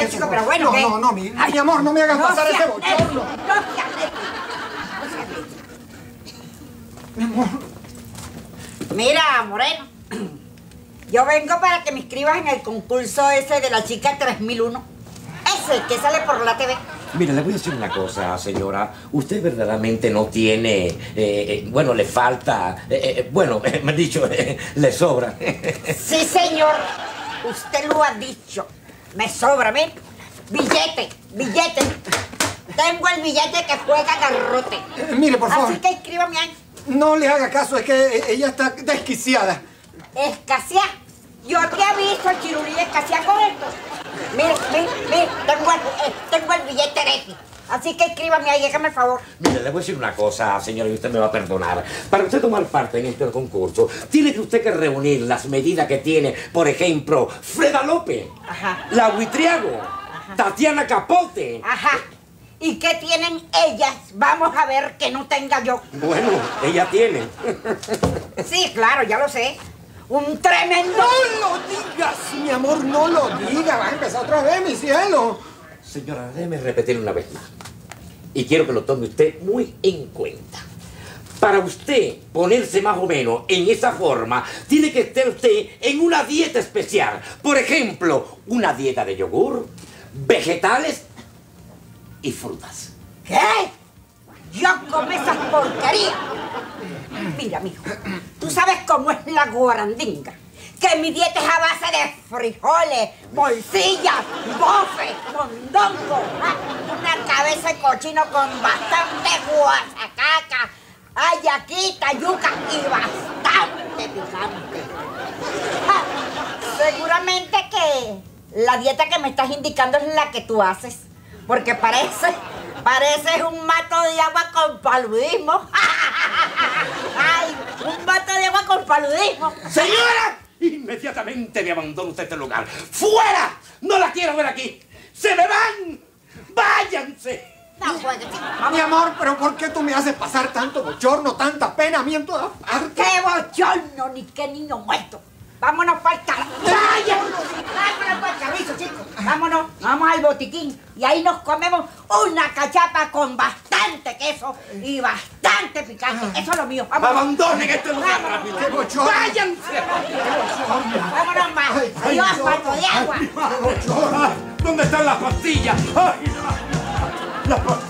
qué, chico, pero bueno, No, ¿qué? no, no, mi, Ay, mi amor, no me hagas no pasar ese bochorno. No seas necio, no seas necio. Mi amor. Mira, Moreno, yo vengo para que me inscribas en el concurso ese de la chica 3001. Ese que sale por la TV. Mira, le voy a decir una cosa, señora. Usted verdaderamente no tiene, eh, eh, bueno, le falta, eh, eh, bueno, me han dicho, eh, le sobra. Sí, señor. Usted lo ha dicho. Me sobra, ¿ven? Billete, billete. Tengo el billete que juega garrote. Eh, mire, por favor. Así que inscríbame ahí. No le haga caso, es que eh, ella está desquiciada. Escasear. Yo te aviso, Chirulí, escasear con esto. Mire, mire, mire, tengo el, eh, tengo el billete de Así que escríbame ahí, déjame el favor. Mire, le voy a decir una cosa, señora, y usted me va a perdonar. Para usted tomar parte en este concurso, tiene que usted que reunir las medidas que tiene, por ejemplo, Freda López, Ajá. La Buitriago, Tatiana Capote. Ajá. ¿Y qué tienen ellas? Vamos a ver que no tenga yo. Bueno, ella tiene. Sí, claro, ya lo sé. Un tremendo... ¡No lo digas, mi amor! ¡No lo digas! Va a empezar otra vez, mi cielo. Señora, déjeme repetir una vez más. Y quiero que lo tome usted muy en cuenta. Para usted ponerse más o menos en esa forma, tiene que estar usted en una dieta especial. Por ejemplo, una dieta de yogur, vegetales y frutas. ¿Qué? Yo como esas porquerías. Mira, mijo, tú sabes cómo es la guarandinga. Que mi dieta es a base de frijoles, bolsillas, bofe, mondongo, ah, una cabeza de cochino con bastante guasacaca, ayaquita, yuca y bastante picante. Seguramente que la dieta que me estás indicando es la que tú haces. Porque parece, parece un mato de agua con paludismo. ¡Ay! Un mato de agua con paludismo. ¡Señora! Inmediatamente me abandona usted este lugar. ¡Fuera! ¡No la quiero ver aquí! ¡Se me van! ¡Váyanse! No chico. Mi amor, pero ¿por qué tú me haces pasar tanto bochorno, tanta pena a mí en todas partes? ¡Qué bochorno! Ni qué niño muerto. Vámonos para el carro. ¡Vámonos! Vámonos para el carrizo, chicos. Vámonos, vamos al botiquín. Y ahí nos comemos una cachapa con bastante queso y bastante picante. Eso es lo mío. Vámonos. ¡Abandonen este lugar Vámonos. rápido! ¡Qué bochorno! ¡Váyanse! Vámonos más. Dios. pato de agua. ¿Dónde están las pastillas? ¡Ay! Pastillas.